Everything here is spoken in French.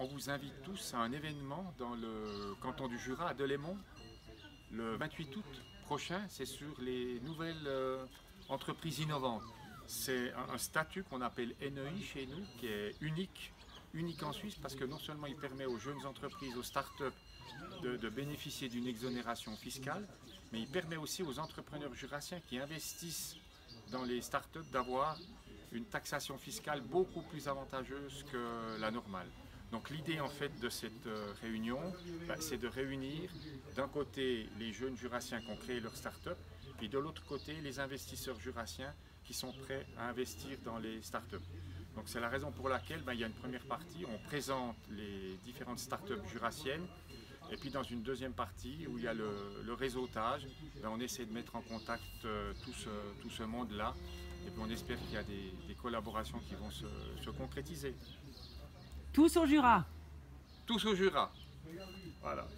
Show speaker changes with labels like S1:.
S1: on vous invite tous à un événement dans le canton du Jura à Delémont le 28 août prochain. C'est sur les nouvelles euh, entreprises innovantes. C'est un, statut qu'on appelle NEI chez nous qui est unique, unique en Suisse parce que non seulement il permet aux jeunes entreprises, aux start-up de, de bénéficier d'une exonération fiscale, mais il permet aussi aux entrepreneurs jurassiens qui investissent dans les start-up d'avoir une taxation fiscale beaucoup plus avantageuse que la normale. Donc l'idée en fait de cette euh, réunion, bah, c'est de réunir d'un côté les jeunes jurassiens qui ont créé leur start-up, et de l'autre côté les investisseurs jurassiens qui sont prêts à investir dans les start-up. Donc c'est la raison pour laquelle bah, il y a une première partie, on présente les différentes start-up jurassiennes, et puis dans une deuxième partie où il y a le, réseautage, bah, on essaie de mettre en contact euh, tout ce, tout ce monde-là, et puis on espère qu'il y a des, collaborations qui vont se, se concrétiser.
S2: Tous au Jura
S1: Tous au Jura. Voilà.